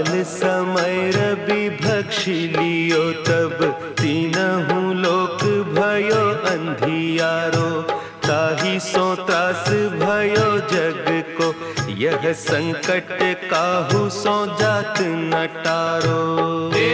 काल समय रवि भक्षी लियो तब। तीनहु लोक भयो अंधियारो ताही सो त्रास भयो जग को। यह संकट काहू सो जात नटारो। देवन